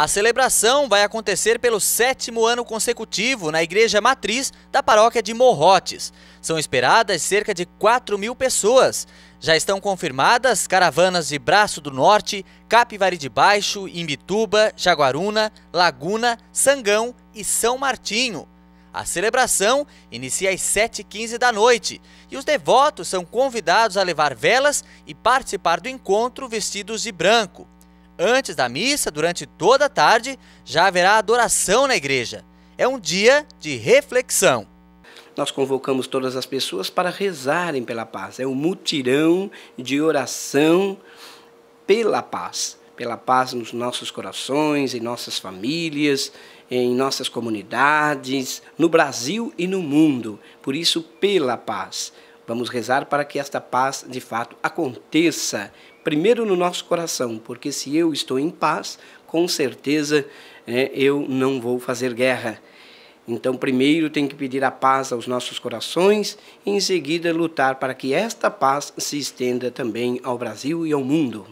A celebração vai acontecer pelo sétimo ano consecutivo na Igreja Matriz da paróquia de Morrotes. São esperadas cerca de 4 mil pessoas. Já estão confirmadas caravanas de Braço do Norte, Capivari de Baixo, Imbituba, Jaguaruna, Laguna, Sangão e São Martinho. A celebração inicia às 7h15 da noite e os devotos são convidados a levar velas e participar do encontro vestidos de branco. Antes da missa, durante toda a tarde, já haverá adoração na igreja. É um dia de reflexão. Nós convocamos todas as pessoas para rezarem pela paz. É um mutirão de oração pela paz. Pela paz nos nossos corações, em nossas famílias, em nossas comunidades, no Brasil e no mundo. Por isso, pela paz. Vamos rezar para que esta paz de fato aconteça, primeiro no nosso coração, porque se eu estou em paz, com certeza é, eu não vou fazer guerra. Então, primeiro tem que pedir a paz aos nossos corações e, em seguida, lutar para que esta paz se estenda também ao Brasil e ao mundo.